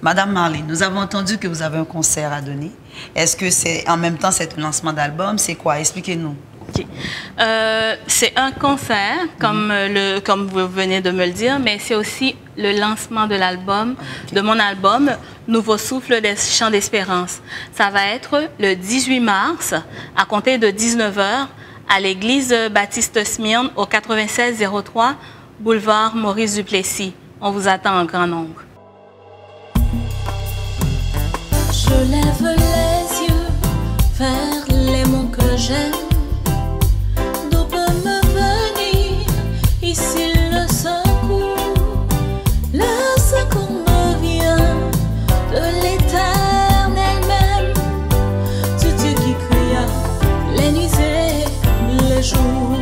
Madame Marley, nous avons entendu que vous avez un concert à donner. Est-ce que c'est en même temps c'est un lancement d'album? C'est quoi? Expliquez-nous. Euh, c'est un concert, comme, euh, le, comme vous venez de me le dire, mais c'est aussi le lancement de l'album, de mon album Nouveau souffle des chants d'espérance. Ça va être le 18 mars, à compter de 19h, à l'église Baptiste Smyrne, au 9603 boulevard Maurice Duplessis. On vous attend en grand nombre. Je lève les yeux vers les monts que j'aime. D'où peut me venir ici le secours? Le secours me vient de l'éternel même. Du Dieu qui cria les nuits et les jours.